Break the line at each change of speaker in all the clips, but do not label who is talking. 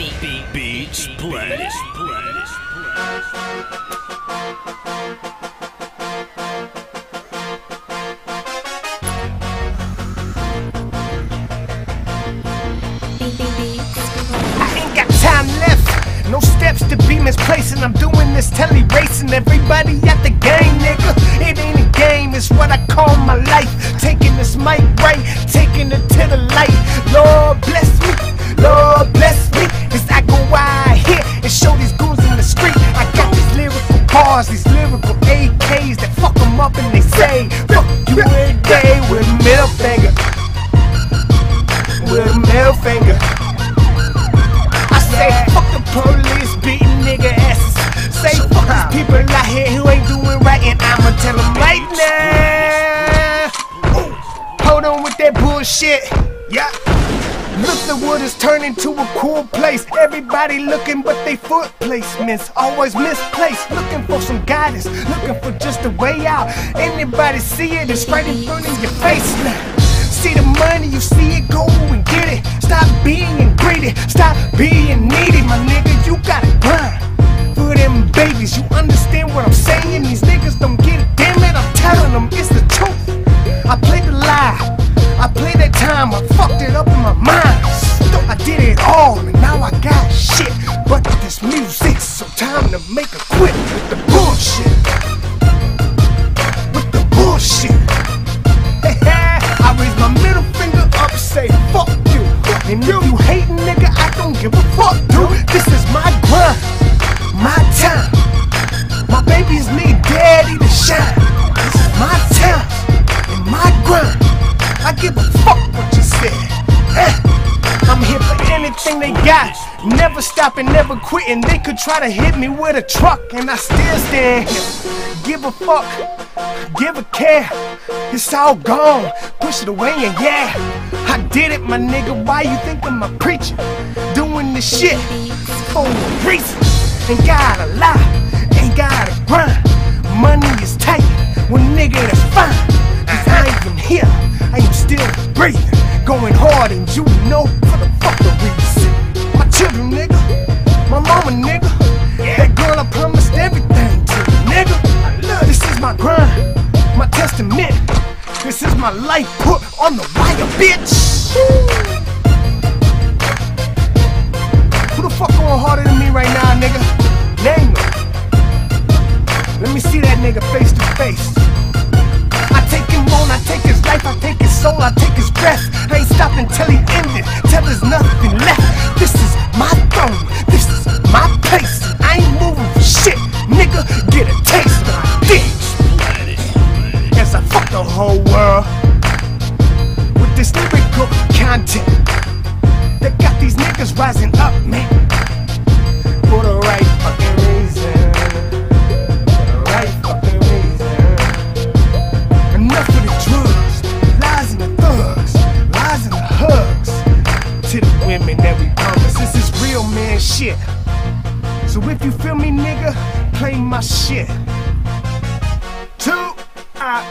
Beat, beat, beats, planet, planet,
ain't got time left. No steps to be misplaced, and I'm doing this telly racing. Everybody at the game, nigga. It ain't a game, it's what I call my life. Taking this mic right, taking it to the light. These lyrical AKs that fuck them up and they say, fuck you every day with a middle finger. With a middle finger. I say fuck the police beating nigga asses. Say fuck these people out here who ain't doing right, and I'ma tell them right now. Hold on with that bullshit. Yeah. Look, the wood is turning to a cool place. Everybody looking, but they foot placements always misplaced. Looking for some guidance, looking for just a way out. Anybody see it? It's right in front of your face now. See the money, you see it, go and get it. Stop being greedy, stop being needy, my nigga. You gotta grind for them babies. You understand what I'm saying? These niggas don't get it. Damn it, I'm telling them it's the truth. I play the lie. I play that time. I did and now I got shit. But this music, so time to make a quit with the bullshit. With the bullshit. I raise my middle finger up, say fuck you. And if you hating nigga, I don't give a fuck, dude. This is my grind, my time. My babies need they got. Never stopping, never quitting. They could try to hit me with a truck, and I still stand. Give a fuck, give a care. It's all gone. Push it away, and yeah, I did it, my nigga. Why you think I'm a preacher? Doing this shit for a reason. Ain't gotta lie, ain't gotta grind. Money is tight, well, nigga, that's fine. Cause I ain't even here, I am still breathing. Going hard, and you know for the fucking reason. Children, nigga, my mama, nigga. That girl I promised everything to, nigga. This is my grind, my testament. This is my life put on the wire, bitch. Who the fuck going harder than me right now, nigga? Name him. Let me see that nigga face to face. I take him on, I take his life, I take his soul, I take his breath. I ain't stopping till he ended, till there's nothing rising up, man. For the right fucking reason. For the right fucking reason. Enough of the drugs, lies and the thugs, lies and the hugs. To the women that we promise, this is real man shit. So if you feel me, nigga, play my shit. Two, I,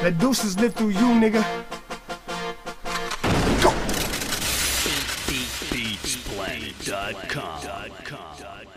the deuces live through you, nigga.
planet.com.